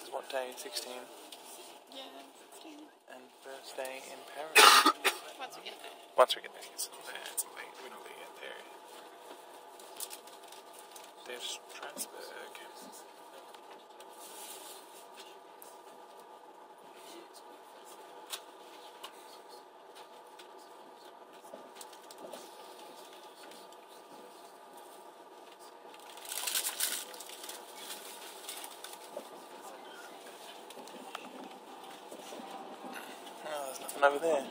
is what day? 16. Yeah, 16. And birthday in Paris. Once we get there. Once we get there, it's. It's late. We're not there yet. There. There's Strasbourg. there's nothing over there.